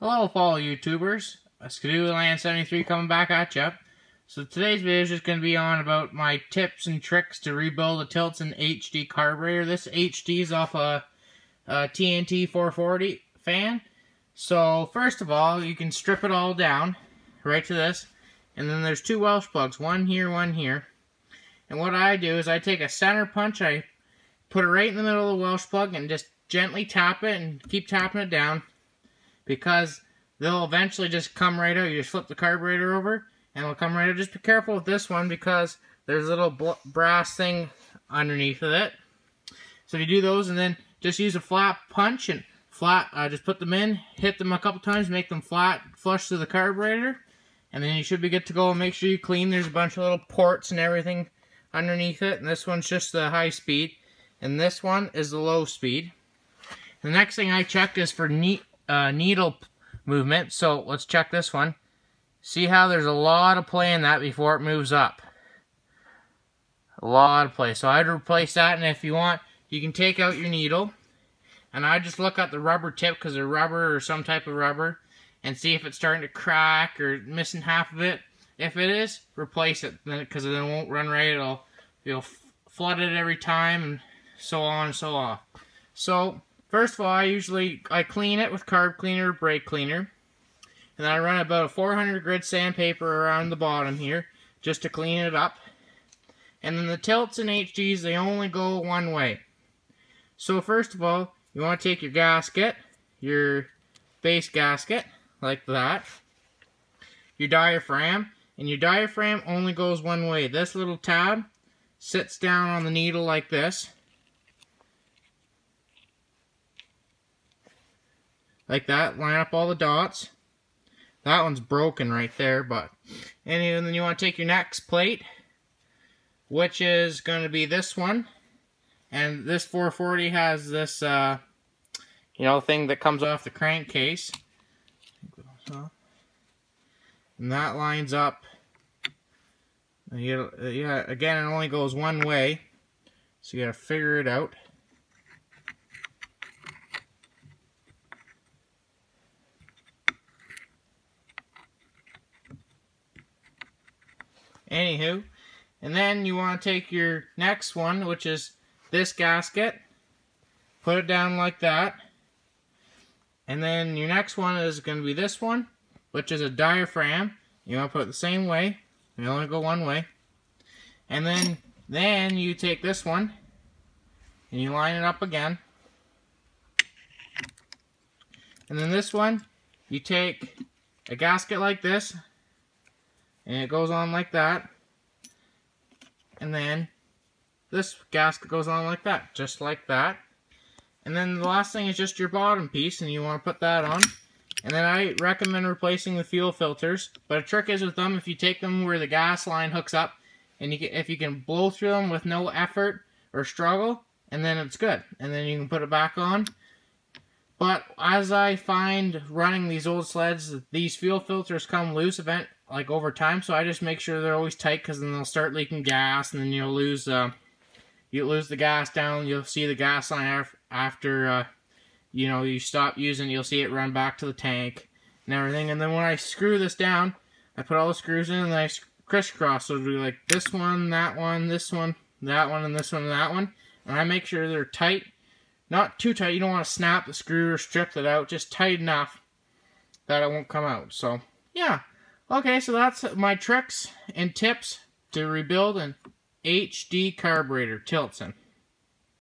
Hello, fellow YouTubers. Skidoo elan73 coming back at ya. So today's video is just going to be on about my tips and tricks to rebuild a Tillotson HD carburetor. This HD is off a, a TNT 440 fan. So first of all, you can strip it all down right to this. And then there's two Welch plugs, one here, one here. And what I do is I take a center punch, I put it right in the middle of the Welch plug and just gently tap it and keep tapping it down because they'll eventually just come right out. You just flip the carburetor over and it'll come right out. Just be careful with this one because there's a little brass thing underneath of it. So if you do those and then just use a flat punch and flat, uh, just put them in, hit them a couple times, make them flat, flush to the carburetor, and then you should be good to go. And Make sure you clean. There's a bunch of little ports and everything underneath it, and this one's just the high speed, and this one is the low speed. The next thing I checked is for neat uh, needle movement. So let's check this one. See how there's a lot of play in that before it moves up. A lot of play. So I'd replace that, and if you want, you can take out your needle. And I just look at the rubber tip, because they're rubber or some type of rubber, and see if it's starting to crack or missing half of it. If it is, replace it, because then it won't run right. It'll, you'll flood it every time, and so on and so on. So, First of all, I usually I clean it with carb cleaner, brake cleaner. And then I run about a 400 grit sandpaper around the bottom here just to clean it up. And then the Tillotson HDs, they only go one way. So first of all, you want to take your gasket, your base gasket, like that, your diaphragm, and your diaphragm only goes one way. This little tab sits down on the needle like this, like that. Line up all the dots. That one's broken right there, but anyway, and then you want to take your next plate, which is going to be this one. And this 440 has this, uh, you know, thing that comes off the crankcase. And that lines up. You, yeah, again, it only goes one way, so you got to figure it out. Anywho, and then you want to take your next one, which is this gasket, put it down like that. And then your next one is going to be this one, which is a diaphragm. You want to put it the same way. You only go one way. And then, then you take this one, and you line it up again. And then this one, you take a gasket like this, and it goes on like that. And then this gasket goes on like that, just like that. And then the last thing is just your bottom piece, and you want to put that on. And then I recommend replacing the fuel filters. But a trick is with them, if you take them where the gas line hooks up, and you can, if you can blow through them with no effort or struggle, and then it's good. And then you can put it back on. But as I find running these old sleds, these fuel filters come loose event like over time. So I just make sure they're always tight because then they'll start leaking gas, and then you'll lose uh, you lose the gas down. You'll see the gas line after uh, you know you stop using. You'll see it run back to the tank and everything. And then when I screw this down, I put all the screws in and I crisscross. So be like this one, that one, this one, that one, and this one, and that one. And I make sure they're tight. Not too tight. You don't want to snap the screw or strip it out. Just tight enough that it won't come out. So, yeah. Okay, so that's my tricks and tips to rebuild an HD carburetor Tillotson.